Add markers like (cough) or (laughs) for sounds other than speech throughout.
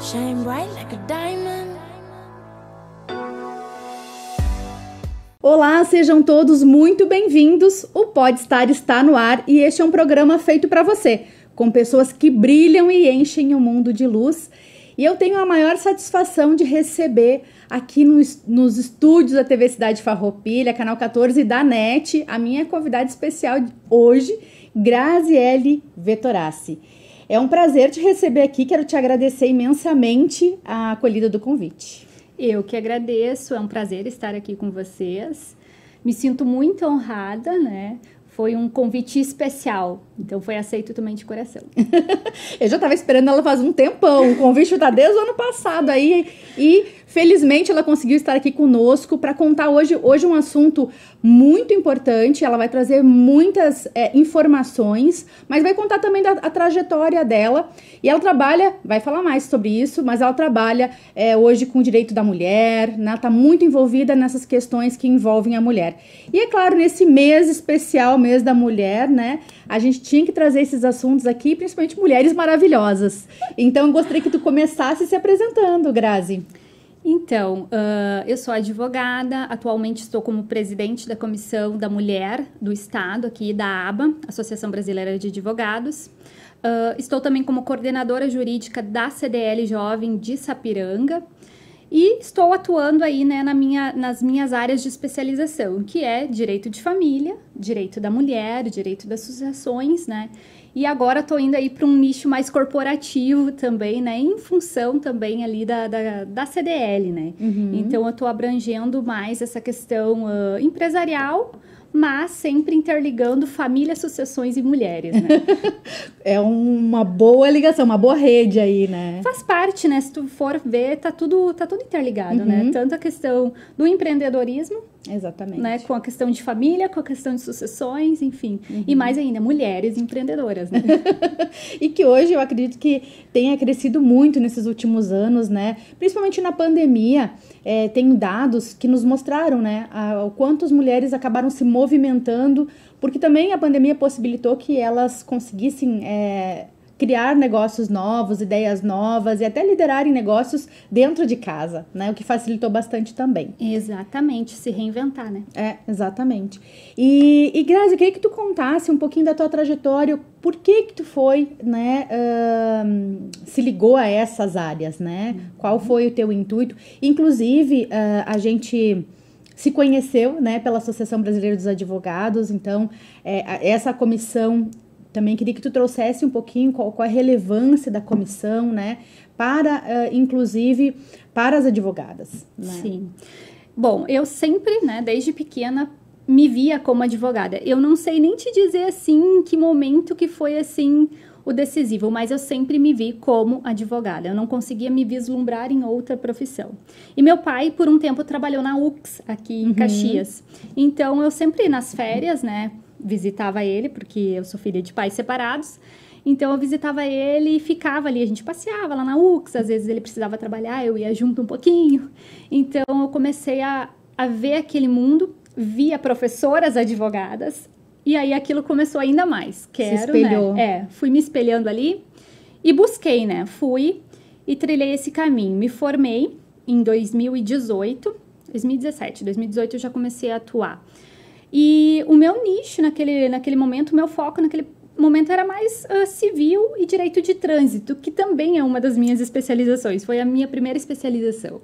shine bright like a diamond. Olá, sejam todos muito bem-vindos. O Pode Estar está no ar e este é um programa feito para você, com pessoas que brilham e enchem o mundo de luz. E eu tenho a maior satisfação de receber aqui no, nos estúdios da TV Cidade Farroupilha, Canal 14 da NET, a minha convidada especial hoje, Graziele Vettorassi. É um prazer te receber aqui, quero te agradecer imensamente a acolhida do convite. Eu que agradeço, é um prazer estar aqui com vocês. Me sinto muito honrada, né? Foi um convite especial, então foi aceito também de coração. (laughs) eu já estava esperando ela faz um tempão, o convite está desde o ano passado aí e Felizmente ela conseguiu estar aqui conosco para contar hoje, hoje um assunto muito importante. Ela vai trazer muitas é, informações, mas vai contar também da trajetória dela. E ela trabalha, vai falar mais sobre isso, mas ela trabalha é, hoje com o direito da mulher, né? Está muito envolvida nessas questões que envolvem a mulher. E é claro, nesse mês especial, mês da mulher, né? A gente tinha que trazer esses assuntos aqui, principalmente mulheres maravilhosas. Então eu gostaria que tu começasse se apresentando, Grazi. Então, uh, eu sou advogada, atualmente estou como presidente da Comissão da Mulher do Estado, aqui da ABA, Associação Brasileira de Advogados. Uh, estou também como coordenadora jurídica da CDL Jovem de Sapiranga. E estou atuando aí né, na minha, nas minhas áreas de especialização, que é direito de família, direito da mulher, direito das sucessões, né? E agora estou indo aí para um nicho mais corporativo também, né? Em função também ali da, da, da CDL, né? Uhum. Então eu estou abrangendo mais essa questão uh, empresarial, mas sempre interligando família, sucessões e mulheres, né? (laughs) é uma boa ligação, uma boa rede aí, né? Faz parte, né? Se tu for ver, tá tudo, tá tudo interligado, né? uhum. né? Tanto a questão do empreendedorismo, Exatamente. Né? Com a questão de família, com a questão de sucessões, enfim. Uhum. E mais ainda, mulheres empreendedoras, né? (laughs) e que hoje eu acredito que tenha crescido muito nesses últimos anos, né? Principalmente na pandemia, é, tem dados que nos mostraram, né? A, o quanto as mulheres acabaram se movimentando, porque também a pandemia possibilitou que elas conseguissem é, criar negócios novos, ideias novas e até liderarem negócios dentro de casa, né? O que facilitou bastante também. Exatamente, se reinventar, né? É, exatamente. E, e Grazi, eu queria que tu contasse um pouquinho da tua trajetória, por que que tu foi, né, uh, se ligou a essas áreas, né? Uhum. Qual foi o teu intuito? Inclusive, uh, a gente se conheceu, né, pela Associação Brasileira dos Advogados, então é, essa comissão também queria que tu trouxesse um pouquinho qual, qual é a relevância da comissão, né, para, uh, inclusive, para as advogadas. Né? Sim. Bom, eu sempre, né, desde pequena, me via como advogada. Eu não sei nem te dizer, assim, em que momento que foi, assim, o decisivo, mas eu sempre me vi como advogada. Eu não conseguia me vislumbrar em outra profissão. E meu pai, por um tempo, trabalhou na UX, aqui em uhum. Caxias. Então, eu sempre, nas férias, né, visitava ele, porque eu sou filha de pais separados. Então eu visitava ele e ficava ali, a gente passeava lá na UX, às vezes ele precisava trabalhar, eu ia junto um pouquinho. Então eu comecei a, a ver aquele mundo, via professoras advogadas, e aí aquilo começou ainda mais. Quero, Se espelhou. Né? É, fui me espelhando ali e busquei, né? Fui e trilhei esse caminho. Me formei em 2018, 2017, 2018 eu já comecei a atuar. E o meu nicho naquele, naquele momento, o meu foco naquele momento era mais uh, civil e direito de trânsito, que também é uma das minhas especializações, foi a minha primeira especialização.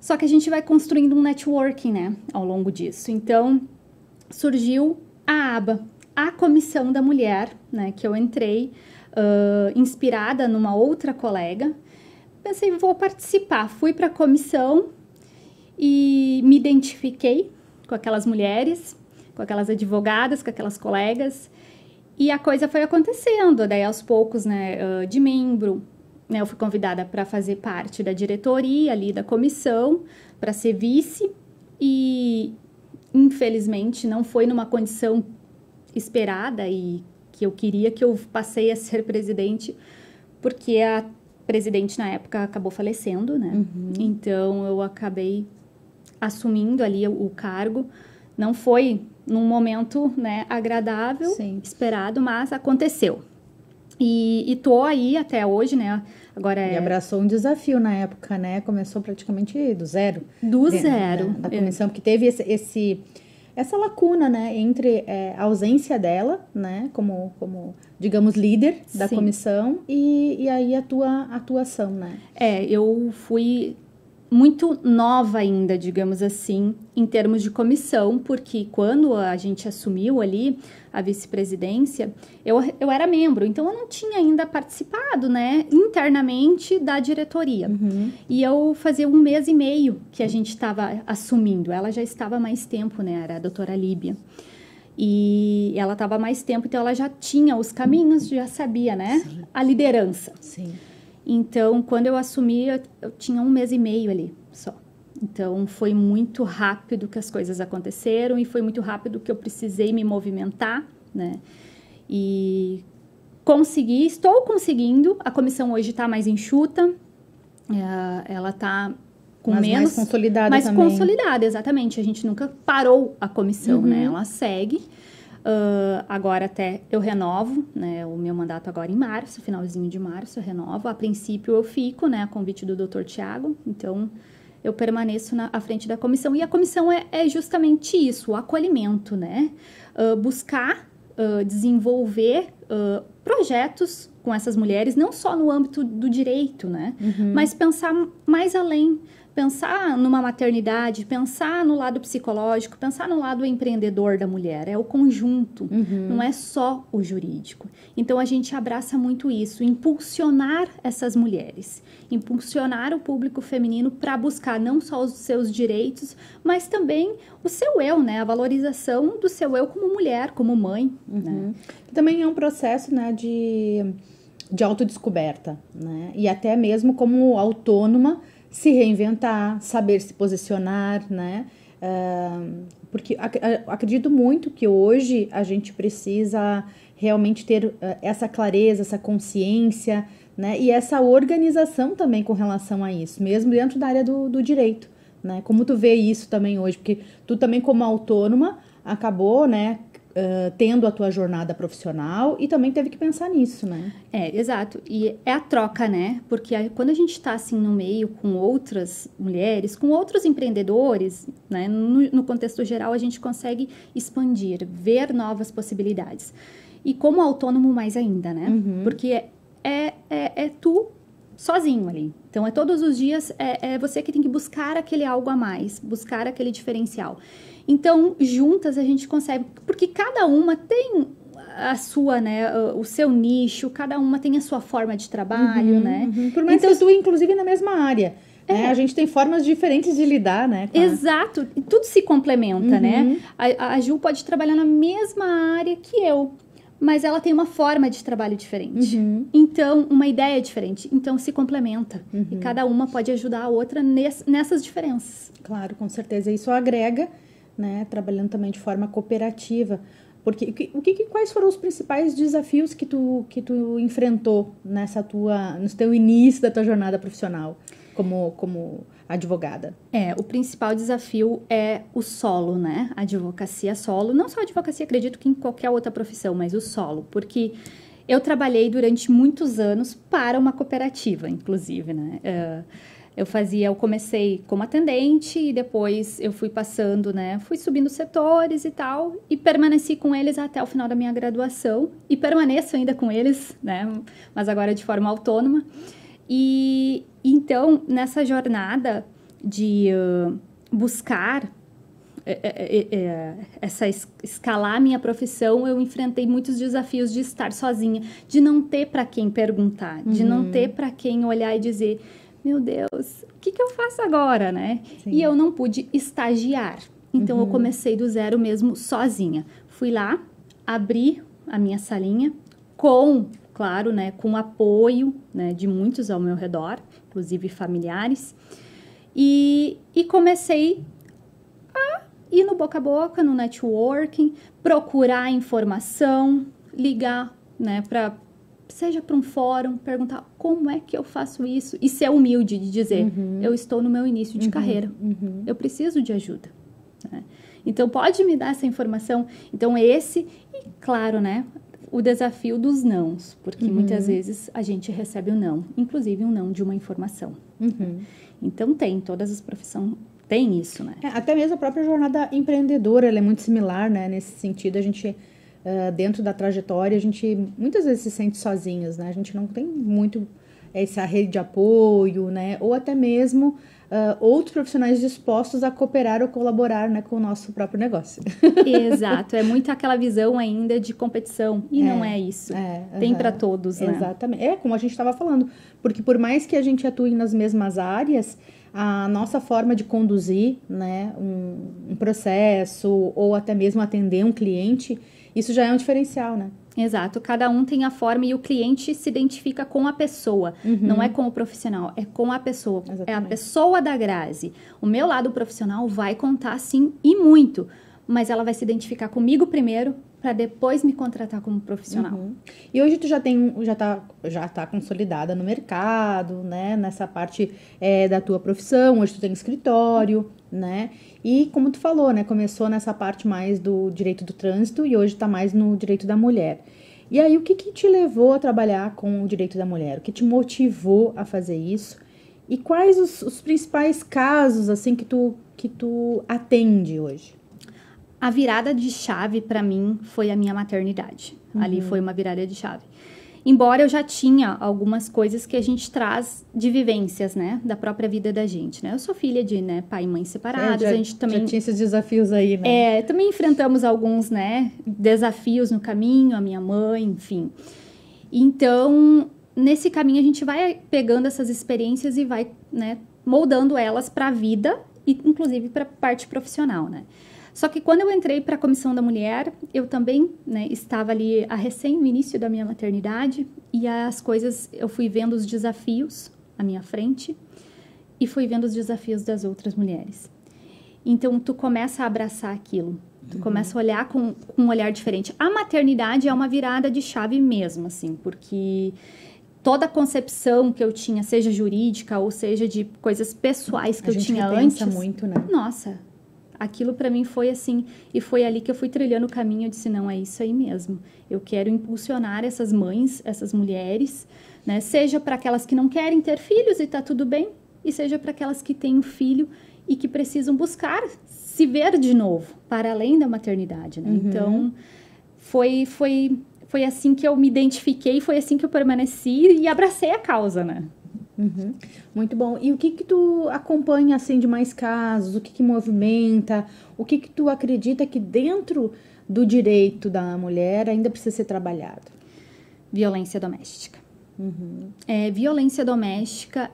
Só que a gente vai construindo um networking, né, ao longo disso. Então, surgiu a aba, a Comissão da Mulher, né, que eu entrei uh, inspirada numa outra colega. Pensei, vou participar. Fui para a comissão e me identifiquei com aquelas mulheres, com aquelas advogadas, com aquelas colegas. E a coisa foi acontecendo, daí aos poucos, né, de membro, né, eu fui convidada para fazer parte da diretoria ali da comissão, para ser vice, e infelizmente não foi numa condição esperada e que eu queria que eu passei a ser presidente, porque a presidente na época acabou falecendo, né? Uhum. Então eu acabei assumindo ali o, cargo. Não foi num momento né, agradável, Sim. esperado, mas aconteceu. E, e tô aí até hoje, né? Agora é E abraçou um desafio na época, né? Começou praticamente do zero. do dentro zero. Da, da É. comissão, porque teve esse, esse- essa lacuna, né? Entre é, a ausência dela, né? Como, como digamos, líder da Sim. comissão e, e aí a tua atuação, né? É, eu fui muito nova ainda, digamos assim, em termos de comissão, porque quando a gente assumiu ali a vice-presidência, eu, eu era membro, então eu não tinha ainda participado, né, internamente da diretoria. E eu fazia um mês e meio que a gente estava assumindo. Ela já estava mais tempo, né, era a doutora Líbia. E ela estava mais tempo, então ela já tinha os caminhos, já sabia, né, a liderança. Sim. Então, quando eu assumi, eu, eu tinha um mês e meio ali só. Então, foi muito rápido que as coisas aconteceram e foi muito rápido que eu precisei me movimentar, né? E consegui, estou conseguindo. A comissão hoje está mais enxuta, é, ela está com Mas menos mais consolidada mais também. consolidada, exatamente. A gente nunca parou a comissão, Uhum. né? Ela segue. Ah, agora até eu renovo, né? O meu mandato agora em março, finalzinho de março, eu renovo. A princípio eu fico, né? A convite do Dr. Tiago. Então eu permaneço na à frente da comissão. E a comissão é, é justamente isso, o acolhimento, né? Ah, buscar ah, desenvolver projetos com essas mulheres, não só no âmbito do direito, né? Mas pensar mais além, pensar numa maternidade, pensar no lado psicológico, pensar no lado empreendedor da mulher, é o conjunto, não é só o jurídico. Então a gente abraça muito isso, impulsionar essas mulheres, impulsionar o público feminino para buscar não só os seus direitos, mas também o seu eu, né? A valorização do seu eu como mulher, como mãe, né? Que também é um processo, né, de, de autodescoberta, né? E até mesmo como autônoma, se reinventar, saber se posicionar, né? Ah, porque ac- a- acredito muito que hoje a gente precisa realmente ter ah, essa clareza, essa consciência, né? E essa organização também com relação a isso, mesmo dentro da área do, do direito, né? Como tu vê isso também hoje? Porque tu também como autônoma acabou, né? Ah, tendo a tua jornada profissional e também teve que pensar nisso, né? É, exato. E é a troca, né? Porque aí, quando a gente está assim no meio com outras mulheres, com outros empreendedores, né? No, no contexto geral, a gente consegue expandir, ver novas possibilidades. E como autônomo, mais ainda, né? Porque é, é, é, é tu sozinho ali. Então, é todos os dias, é, é você que tem que buscar aquele algo a mais, buscar aquele diferencial. Então, juntas a gente consegue, porque cada uma tem a sua, né, o seu nicho, cada uma tem a sua forma de trabalho, né? Uhum. Por mais Então- que tu, inclusive, na mesma área. né? A gente tem formas diferentes de lidar, né? a- Exato, e tudo se complementa, Uhum. né? A, a Ju pode trabalhar na mesma área que eu, mas ela tem uma forma de trabalho diferente. Uhum. Então, uma ideia diferente. Então, se complementa. Uhum. E cada uma pode ajudar a outra ness- nessas diferenças. Claro, com certeza. Isso agrega, né? Trabalhando também de forma cooperativa. Porque o que, quais foram os principais desafios que tu, que tu enfrentou nessa tua, no teu início da tua jornada profissional como, como advogada? É, o principal desafio é o solo, né? Advocacia solo. Não só a advocacia, acredito que em qualquer outra profissão, mas o solo. Porque eu trabalhei durante muitos anos para uma cooperativa, inclusive, né? É, eu fazia, eu comecei como atendente e depois eu fui passando, né? Fui subindo setores e tal e permaneci com eles até o final da minha graduação e permaneço ainda com eles, né? Mas agora de forma autônoma. E então, nessa jornada de ah, buscar é, é, é, é, essa es- escalar minha profissão, eu enfrentei muitos desafios de estar sozinha, de não ter para quem perguntar, de não ter para quem olhar e dizer, meu Deus, o que, que eu faço agora, né? Sim. E eu não pude estagiar. Então eu comecei do zero mesmo sozinha. Fui lá, abri a minha salinha com, claro, né, com apoio, né, de muitos ao meu redor, inclusive familiares. E, e comecei a ir no boca a boca, no networking, procurar informação, ligar, né, para seja para um fórum, perguntar como é que eu faço isso e ser humilde de dizer, eu estou no meu início de carreira, eu preciso de ajuda. né? Então pode me dar essa informação. Então esse e claro, né, o desafio dos nãos, porque muitas vezes a gente recebe o não, inclusive um não de uma informação. Uhum. Então tem, todas as profissões têm isso, né? É, até mesmo a própria jornada empreendedora, ela é muito similar, né? Nesse sentido, a gente, ah, dentro da trajetória, a gente muitas vezes se sente sozinhas, né? A gente não tem muito essa rede de apoio, né? Ou até mesmo ah, outros profissionais dispostos a cooperar ou colaborar né, com o nosso próprio negócio. (laughs) Exato, é muito aquela visão ainda de competição, e não é isso. É, Tem para todos, né? Exatamente. É como a gente estava falando. Porque por mais que a gente atue nas mesmas áreas, a nossa forma de conduzir né, um, um processo ou até mesmo atender um cliente, isso já é um diferencial, né? Exato, cada um tem a forma e o cliente se identifica com a pessoa, não é com o profissional, é com a pessoa. É a Exatamente. pessoa da Grazi. O meu lado profissional vai contar sim e muito, mas ela vai se identificar comigo primeiro para depois me contratar como profissional. Uhum. E hoje tu já tem já tá, já tá consolidada no mercado, né? Nessa parte é, da tua profissão, hoje tu tem escritório, né? E como tu falou, né? Começou nessa parte mais do direito do trânsito e hoje tá mais no direito da mulher. E aí, o que que te levou a trabalhar com o direito da mulher? O que te motivou a fazer isso? E quais os, os principais casos, assim, que tu, que tu atende hoje? A virada de chave para mim foi a minha maternidade. Ali foi uma virada de chave. Embora eu já tinha algumas coisas que a gente traz de vivências, né, da própria vida da gente, né? Eu sou filha de, né, pai e mãe separados, É, já, a gente também já tinha esses desafios aí, né? é, também enfrentamos alguns, né, desafios no caminho, a minha mãe, enfim. Então, nesse caminho a gente vai pegando essas experiências e vai, né, moldando elas para a vida e inclusive para a parte profissional, né? Só que quando eu entrei para a comissão da mulher, eu também, né, estava ali a recém no início da minha maternidade e as coisas, eu fui vendo os desafios à minha frente e fui vendo os desafios das outras mulheres. Então, tu começa a abraçar aquilo. Tu começa a olhar com, com um olhar diferente. A maternidade é uma virada de chave mesmo, assim, porque toda a concepção que eu tinha, seja jurídica ou seja de coisas pessoais que a eu tinha antes. muito, né? Nossa, aquilo pra mim foi assim, e foi ali que eu fui trilhando o caminho. Eu disse: não, é isso aí mesmo. Eu quero impulsionar essas mães, essas mulheres, né? Seja para aquelas que não querem ter filhos e tá tudo bem, e seja para aquelas que têm um filho e que precisam buscar se ver de novo, para além da maternidade, né? Então, foi, foi, foi assim que eu me identifiquei, foi assim que eu permaneci e abracei a causa, né? Uhum. Muito bom. E o que que tu acompanha, assim, de mais casos? O que que movimenta? O que que tu acredita que dentro do direito da mulher ainda precisa ser trabalhado? Violência doméstica. É, violência doméstica,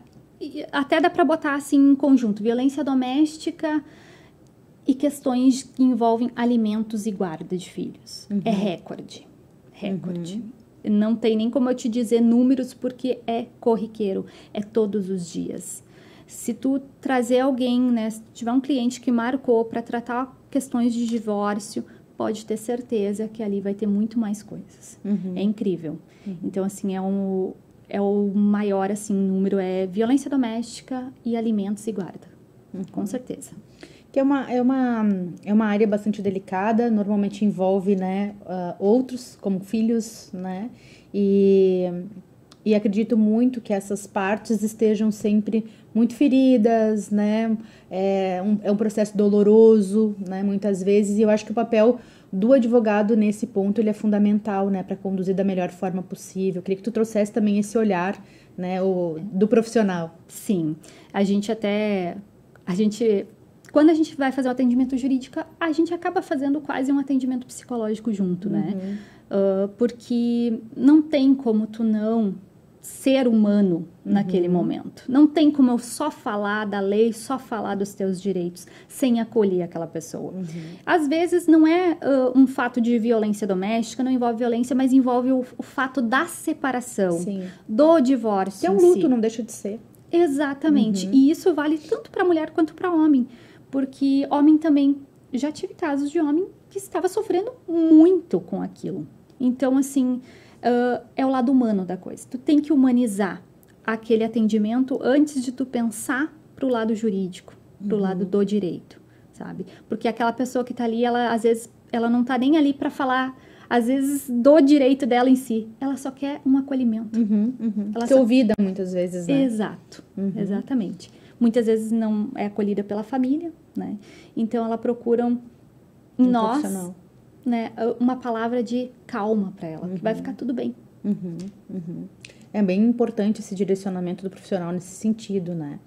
até dá para botar assim em conjunto: violência doméstica e questões que envolvem alimentos e guarda de filhos. É recorde. Recorde. Não tem nem como eu te dizer números, porque é corriqueiro, é todos os dias. Se tu trazer alguém, né, se tiver um cliente que marcou para tratar questões de divórcio, pode ter certeza que ali vai ter muito mais coisas. É incrível. Então, assim, é um, é o maior, assim, número é violência doméstica e alimentos e guarda. Com certeza. Que é uma, é uma, é uma área bastante delicada, normalmente envolve, né, ah, outros, como filhos, né, e, e acredito muito que essas partes estejam sempre muito feridas, né, é um, é um processo doloroso, né, muitas vezes, e eu acho que o papel do advogado nesse ponto, ele é fundamental, né, para conduzir da melhor forma possível. Eu queria que tu trouxesse também esse olhar, né, o, do profissional. Sim. A gente até. A gente. Quando a gente vai fazer o atendimento jurídico, a gente acaba fazendo quase um atendimento psicológico junto, né? Ah, porque não tem como tu não ser humano naquele momento. Não tem como eu só falar da lei, só falar dos teus direitos, sem acolher aquela pessoa. Às vezes não é ah, um fato de violência doméstica, não envolve violência, mas envolve o, o fato da separação, Sim. do divórcio. Que é um em si. luto, não deixa de ser. Exatamente. E isso vale tanto para mulher quanto para homem, porque homem também já tive casos de homem que estava sofrendo muito com aquilo. Então, assim, ah, é o lado humano da coisa. Tu tem que humanizar aquele atendimento antes de tu pensar pro lado jurídico, pro lado do direito, sabe? Porque aquela pessoa que tá ali, ela às vezes ela não tá nem ali para falar às vezes, do direito dela em si. Ela só quer um acolhimento. Uhum, uhum. Ela Ser só- ouvida muitas vezes, né? Exato, exatamente. Muitas vezes não é acolhida pela família, né? Então ela procura um- em Um nós, né, uma palavra de calma para ela, que vai ficar tudo bem. Uhum, uhum. É bem importante esse direcionamento do profissional nesse sentido, né?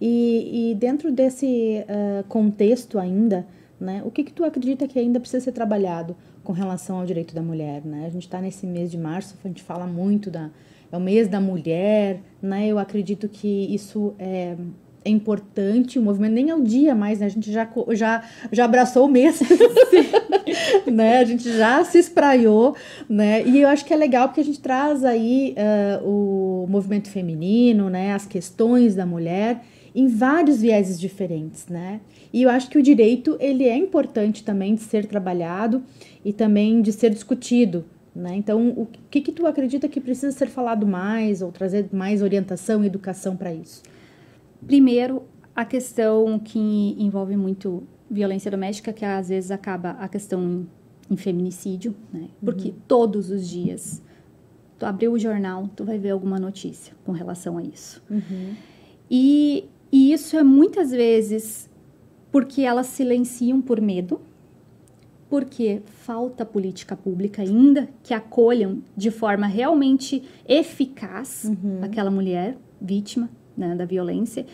E, e dentro desse ah, contexto ainda, né? O que que tu acredita que ainda precisa ser trabalhado com relação ao direito da mulher, né? A gente está nesse mês de março, a gente fala muito da é o mês da mulher, né? Eu acredito que isso é é importante, o movimento nem é o dia mais, né? A gente já, já, já abraçou o mês, (laughs) né? A gente já se espraiou, né? E eu acho que é legal porque a gente traz aí ah, o movimento feminino, né? As questões da mulher em vários vieses diferentes, né? E eu acho que o direito, ele é importante também de ser trabalhado e também de ser discutido, né? Então, o que que tu acredita que precisa ser falado mais ou trazer mais orientação e educação para isso? Primeiro, a questão que envolve muito violência doméstica, que às vezes acaba a questão em, em feminicídio, né? Porque todos os dias, tu abriu o jornal, tu vai ver alguma notícia com relação a isso. E, e isso é muitas vezes porque elas silenciam por medo, porque falta política pública ainda que acolham de forma realmente eficaz aquela mulher vítima né, da violência.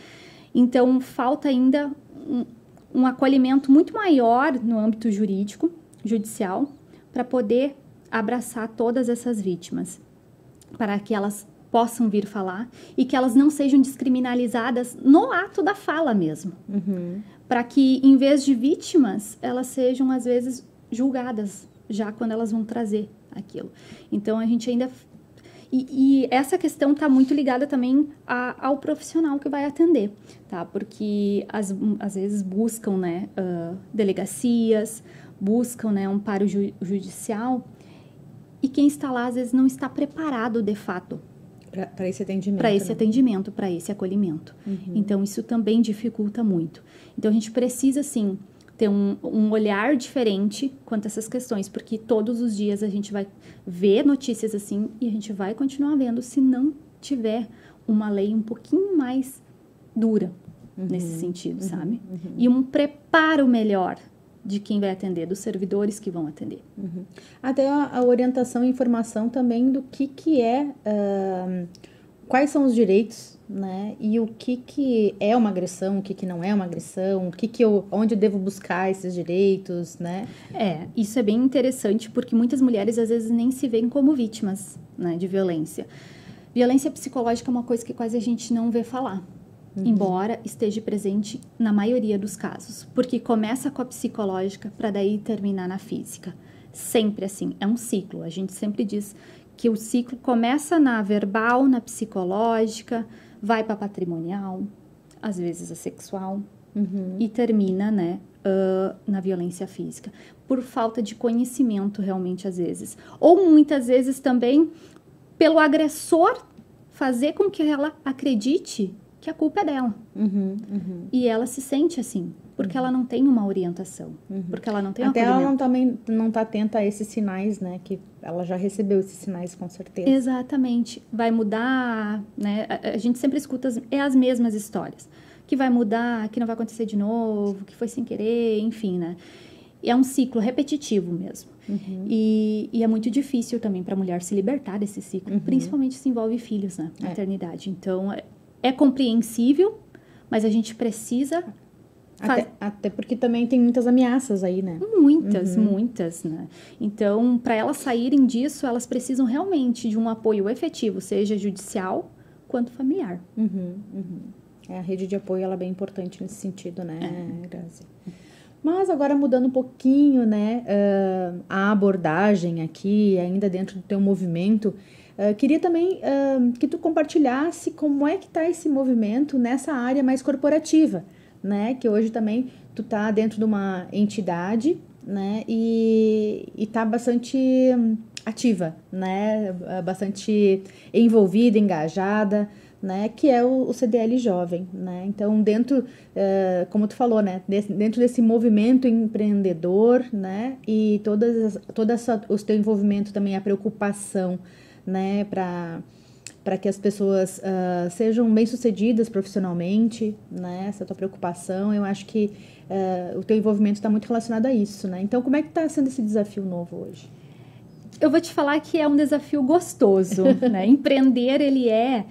Então, falta ainda um, um acolhimento muito maior no âmbito jurídico, judicial, para poder abraçar todas essas vítimas, para que elas possam vir falar e que elas não sejam descriminalizadas no ato da fala mesmo para que em vez de vítimas elas sejam às vezes julgadas já quando elas vão trazer aquilo. Então a gente ainda e, e essa questão está muito ligada também a- ao profissional que vai atender, tá? Porque às, às vezes buscam, né, ah, delegacias, buscam, né, um paro ju- judicial e quem está lá às vezes não está preparado de fato Para esse atendimento. para esse né? atendimento, para esse acolhimento. Então, isso também dificulta muito. Então, a gente precisa, sim, ter um, um olhar diferente quanto a essas questões, porque todos os dias a gente vai ver notícias assim e a gente vai continuar vendo se não tiver uma lei um pouquinho mais dura nesse sentido, sabe? E um preparo melhor de quem vai atender, dos servidores que vão atender. Até a, a orientação e informação também do que que é, ahn, quais são os direitos, né? E o que que é uma agressão, o que que não é uma agressão, o que que eu, onde eu devo buscar esses direitos, né? É, isso é bem interessante porque muitas mulheres às vezes nem se veem como vítimas né, de violência. Violência psicológica é uma coisa que quase a gente não vê falar, embora esteja presente na maioria dos casos, porque começa com a psicológica para daí terminar na física. Sempre assim, é um ciclo. A gente sempre diz que o ciclo começa na verbal, na psicológica, vai para patrimonial, às vezes a sexual, e termina, né, ah, na violência física, por falta de conhecimento realmente às vezes, ou muitas vezes também pelo agressor fazer com que ela acredite que a culpa é dela. Uhum, uhum. e ela se sente assim, porque ela não tem uma orientação, porque ela não tem Até ela não também não tá atenta a esses sinais, né? Que ela já recebeu esses sinais com certeza. Exatamente. Vai mudar, né? A, a gente sempre escuta as, é as mesmas histórias. Que vai mudar, que não vai acontecer de novo, que foi sem querer, enfim, né? É um ciclo repetitivo mesmo. E, e é muito difícil também para a mulher se libertar desse ciclo, principalmente se envolve filhos, né? É. Maternidade. Então, é, é compreensível, mas a gente precisa Até, até porque também tem muitas ameaças aí, né? Muitas, muitas, né? Então, para elas saírem disso, elas precisam realmente de um apoio efetivo, seja judicial quanto familiar. Uhum, uhum. É, a rede de apoio ela é bem importante nesse sentido, né, É. Grazi? Mas agora mudando um pouquinho, né, ah, a abordagem aqui, ainda dentro do teu movimento, ah, queria também ah, que tu compartilhasse como é que tá esse movimento nessa área mais corporativa, né, que hoje também tu tá dentro de uma entidade, né, e, e tá bastante hum, ativa, né, ah, bastante envolvida, engajada, né, que é o, o CDL jovem, né? Então, dentro, uh, como tu falou, né, dentro desse movimento empreendedor, né, e todas toda essa, o teu envolvimento também a preocupação, né, para para que as pessoas uh, sejam bem sucedidas profissionalmente, né? Essa tua preocupação, eu acho que uh, o teu envolvimento está muito relacionado a isso, né? Então, como é que está sendo esse desafio novo hoje? Eu vou te falar que é um desafio gostoso, (laughs) né? Empreender, ele é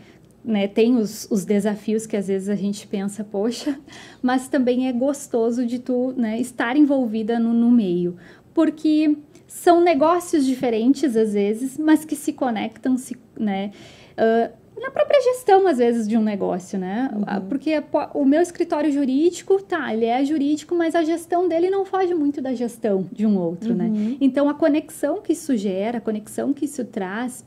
né, tem os, os, desafios que às vezes a gente pensa, poxa, mas também é gostoso de tu né, estar envolvida no, no meio, porque são negócios diferentes às vezes, mas que se conectam, se, né, uh, na própria gestão, às vezes, de um negócio, né? Uhum. Porque o meu escritório jurídico, tá, ele é jurídico, mas a gestão dele não foge muito da gestão de um outro, né? uhum. né? Então, a conexão que isso gera, a conexão que isso traz,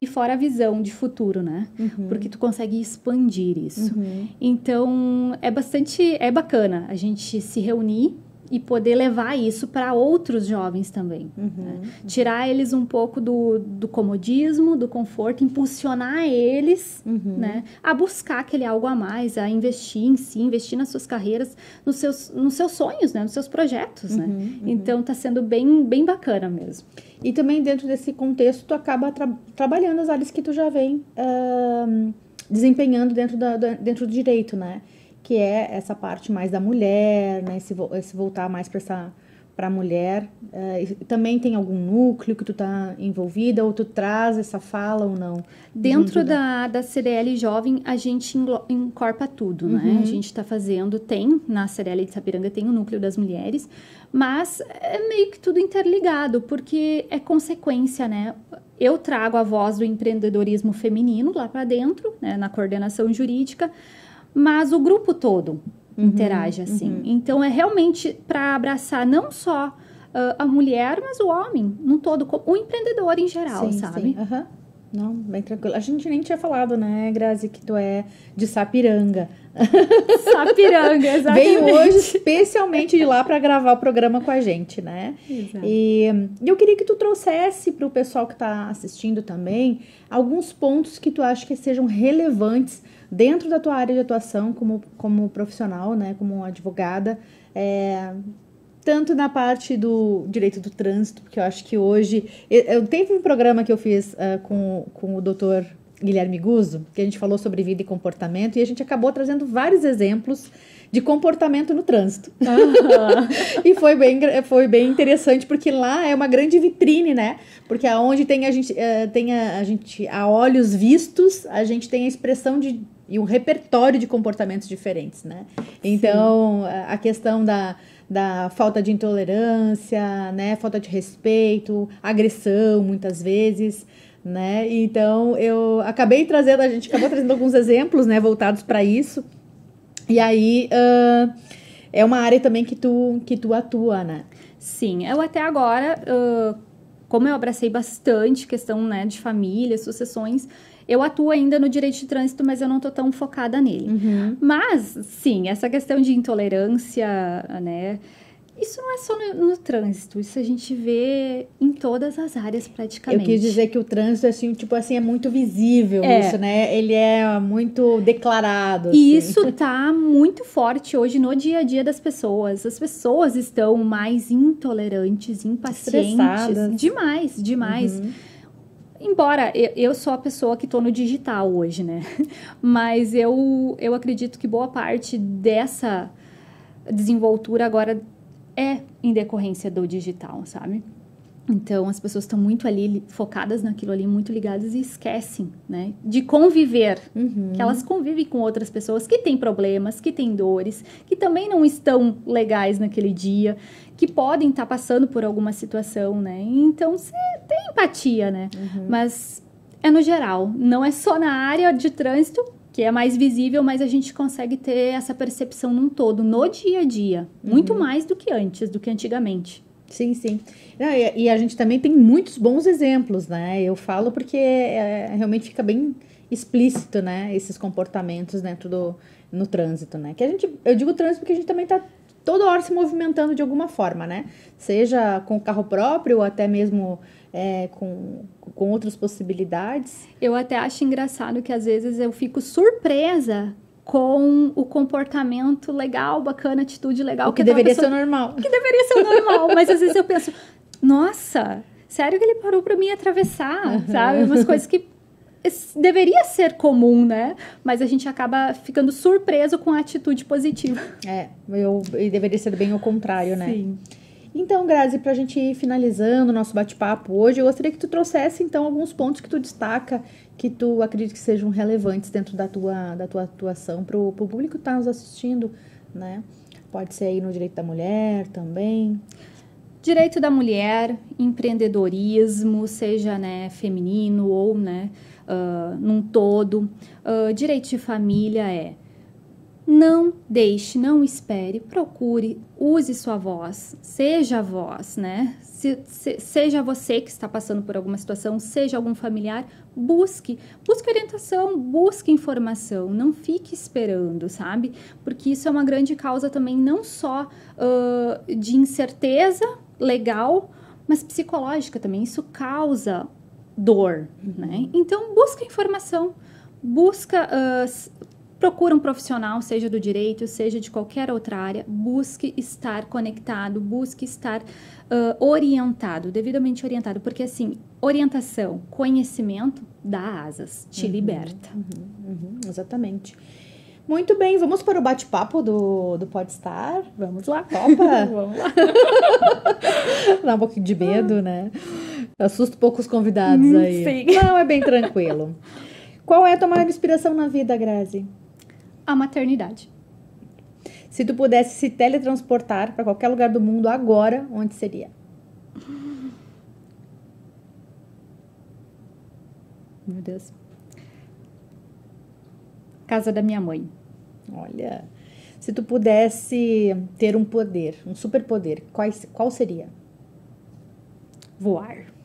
e fora a visão de futuro, né? Uhum. Porque tu consegue expandir isso. Uhum. Então, é bastante, é bacana a gente se reunir e poder levar isso para outros jovens também. Uhum, né? Tirar eles um pouco do, do comodismo, do conforto, impulsionar eles uhum. né? a buscar aquele algo a mais, a investir em si, investir nas suas carreiras, nos seus, nos seus sonhos, né? nos seus projetos. Né? Uhum, né? Então está sendo bem, bem bacana mesmo. E também dentro desse contexto, tu acaba tra trabalhando as áreas que tu já vem uh, desempenhando dentro, da, dentro do direito, né? Que é essa parte mais da mulher, né? Esse, esse voltar mais para essa para a mulher. Uh, também tem algum núcleo que tu tá envolvida ou tu traz essa fala ou não? Dentro da, da CDL Jovem, a gente incorpora tudo, né? uhum. né? A gente está fazendo, tem, na CDL de Sapiranga tem o núcleo das mulheres, mas é meio que tudo interligado, porque é consequência, né? Eu trago a voz do empreendedorismo feminino lá para dentro, né? na coordenação jurídica, mas o grupo todo uhum, interage assim. Uhum. Então é realmente para abraçar não só uh, a mulher, mas o homem no todo, o empreendedor em geral, sim, sabe? Sim. Uhum. Não, bem tranquilo. A gente nem tinha falado, né, Grazi, que tu é de Sapiranga. (laughs) Sapiranga, exatamente. Veio hoje especialmente de lá para gravar o programa com a gente, né? Exato. E eu queria que tu trouxesse para o pessoal que está assistindo também alguns pontos que tu acha que sejam relevantes dentro da tua área de atuação como, como profissional, né, como advogada, é, tanto na parte do direito do trânsito, porque eu acho que hoje. Eu, eu teve um programa que eu fiz uh, com, com o doutor Guilherme Guzzo, que a gente falou sobre vida e comportamento, e a gente acabou trazendo vários exemplos de comportamento no trânsito. Uhum. (laughs) e foi bem, foi bem interessante, porque lá é uma grande vitrine, né? Porque aonde tem a gente, uh, tem a, a gente a olhos vistos, a gente tem a expressão de e um repertório de comportamentos diferentes, né? Então, Sim. a questão da, da falta de intolerância, né? Falta de respeito, agressão, muitas vezes, né? Então, eu acabei trazendo, a gente acabou trazendo alguns exemplos, né? Voltados para isso. E aí, uh, é uma área também que tu, que tu atua, né? Sim, eu até agora... Uh, como eu abracei bastante questão né, de família, sucessões, eu atuo ainda no direito de trânsito, mas eu não tô tão focada nele. Uhum. Mas, sim, essa questão de intolerância, né? Isso não é só no, no, trânsito, isso a gente vê em todas as áreas praticamente. Eu quis dizer que o trânsito, assim, tipo assim, é muito visível é. isso, né? Ele é muito declarado. Assim. E isso tá muito forte hoje no dia a dia das pessoas. As pessoas estão mais intolerantes, impacientes. Demais, demais. Uhum. Embora eu, sou a pessoa que estou no digital hoje, né? (laughs) Mas eu, eu acredito que boa parte dessa desenvoltura agora é em decorrência do digital, sabe? Então, as pessoas estão muito ali focadas naquilo ali, muito ligadas e esquecem, né? De conviver. Uhum. Que elas convivem com outras pessoas que têm problemas, que têm dores, que também não estão legais naquele dia, que podem estar tá passando por alguma situação, né? Então, você tem empatia, né? Uhum. Mas é no geral, não é só na área de trânsito, que é mais visível, mas a gente consegue ter essa percepção num todo, no dia a dia, uhum. muito mais do que antes, do que antigamente. Sim, sim. Não, e, e, a gente também tem muitos bons exemplos, né? Eu falo porque é, realmente fica bem explícito, né? Esses comportamentos dentro do no trânsito, né? Que a gente, eu digo trânsito porque a gente também tá toda hora se movimentando de alguma forma, né? Seja com o carro próprio ou até mesmo é, com, com outras possibilidades. Eu até acho engraçado que às vezes eu fico surpresa com o comportamento legal, bacana, atitude legal. O que, que deveria pessoa... ser normal. Que deveria ser normal, mas às vezes eu penso, nossa, sério que ele parou para mim atravessar, uhum. sabe? Umas coisas que deveria ser comum, né? Mas a gente acaba ficando surpreso com a atitude positiva. É, eu, e deveria ser bem o contrário, né? Sim. Então, Grazi, para a gente ir finalizando o nosso bate-papo hoje, eu gostaria que tu trouxesse, então, alguns pontos que tu destaca, que tu acredita que sejam relevantes dentro da tua, da tua atuação para o público que está nos assistindo, né? Pode ser aí no direito da mulher também. Direito da mulher, empreendedorismo, seja né, feminino ou né, uh, num todo. Uh, direito de família é não deixe, não espere, procure, use sua voz, seja a voz, né? Se, se, seja você que está passando por alguma situação, seja algum familiar, busque, busque orientação, busque informação, não fique esperando, sabe? Porque isso é uma grande causa também, não só uh, de incerteza legal, mas psicológica também. Isso causa dor, né? Então, busca informação, busca uh, procura um profissional, seja do direito, seja de qualquer outra área, busque estar conectado, busque estar uh, orientado, devidamente orientado, porque assim, orientação, conhecimento dá asas, te uhum, liberta. Uhum, uhum, exatamente. Muito bem, vamos para o bate-papo do, do Podstar? Vamos lá. (laughs) Opa! vamos lá. (laughs) Dá um pouquinho de medo, né? Assusta poucos convidados hum, aí. Sim. Não, é bem tranquilo. (laughs) Qual é a tua maior inspiração na vida, Grazi? A maternidade. Se tu pudesse se teletransportar para qualquer lugar do mundo agora, onde seria? (laughs) Meu Deus. Casa da minha mãe. Olha, se tu pudesse ter um poder, um superpoder, qual, qual seria? Voar.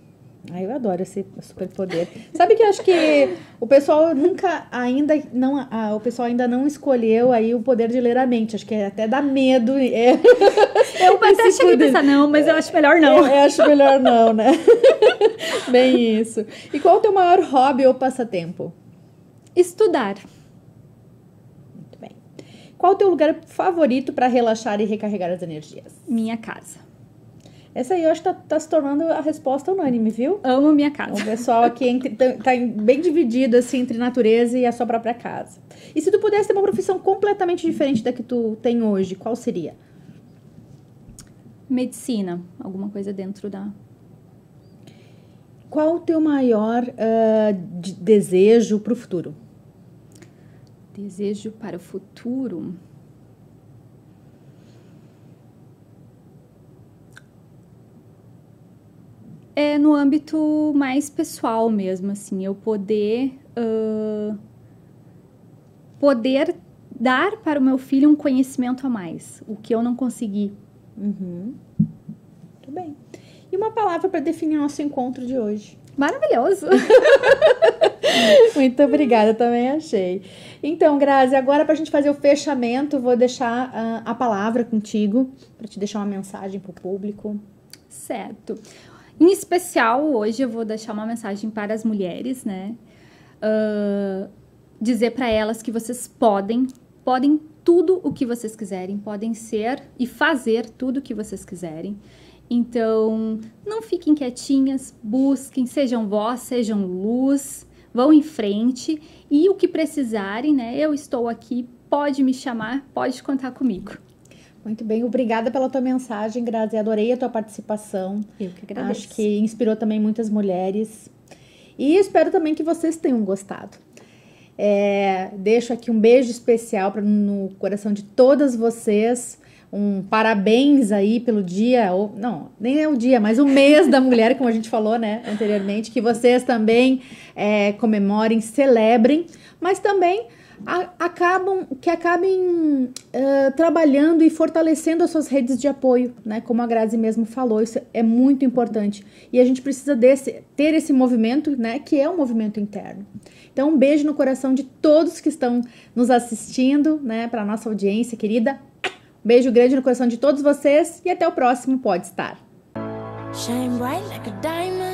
Ah, eu adoro esse superpoder. Sabe que eu acho que o pessoal nunca ainda não, ah, o pessoal ainda não escolheu aí o poder de ler a mente. Acho que até dá medo. É. (laughs) Eu até cheguei a pensar não, mas eu acho melhor não. Eu, eu acho melhor não, né? (laughs) Bem isso. E qual o teu maior hobby ou passatempo? Estudar. Muito bem. Qual o teu lugar favorito para relaxar e recarregar as energias? Minha casa. Essa aí eu acho que tá, tá, se tornando a resposta unânime, viu? Amo minha casa. O pessoal aqui entre, tá, tá bem dividido, assim, entre natureza e a sua própria casa. E se tu pudesse ter uma profissão completamente diferente da que tu tem hoje, qual seria? Medicina. Alguma coisa dentro da... Qual o teu maior uh, de desejo para o futuro? Desejo para o futuro... é no âmbito mais pessoal mesmo, assim, eu poder uh, poder dar para o meu filho um conhecimento a mais, o que eu não consegui. Uhum. Muito bem. E uma palavra para definir nosso encontro de hoje. Maravilhoso! (laughs) Muito obrigada, também achei. Então, Grazi, agora para a gente fazer o fechamento, vou deixar uh, a palavra contigo, para te deixar uma mensagem para o público. Certo. Em especial, hoje eu vou deixar uma mensagem para as mulheres, né? Uh, dizer para elas que vocês podem, podem tudo o que vocês quiserem, podem ser e fazer tudo o que vocês quiserem. Então, não fiquem quietinhas, busquem, sejam voz, sejam luz, vão em frente e o que precisarem, né? Eu estou aqui, pode me chamar, pode contar comigo. Muito bem, obrigada pela tua mensagem, Grazi. Adorei a tua participação. Eu que agradeço. Acho que inspirou também muitas mulheres. E espero também que vocês tenham gostado. É, deixo aqui um beijo especial pra, no coração de todas vocês. Um parabéns aí pelo dia, ou não, nem é o dia, mas o mês da mulher, como a gente falou, né, anteriormente. Que vocês também é, comemorem, celebrem, mas também acabam que acabem uh, trabalhando e fortalecendo as suas redes de apoio, né? Como a Grazi mesmo falou, isso é muito importante. E a gente precisa desse, ter esse movimento, né? Que é um movimento interno. Então, um beijo no coração de todos que estão nos assistindo, né? Para nossa audiência querida. Beijo grande no coração de todos vocês e até o próximo Pode Estar. Shine bright like a diamond.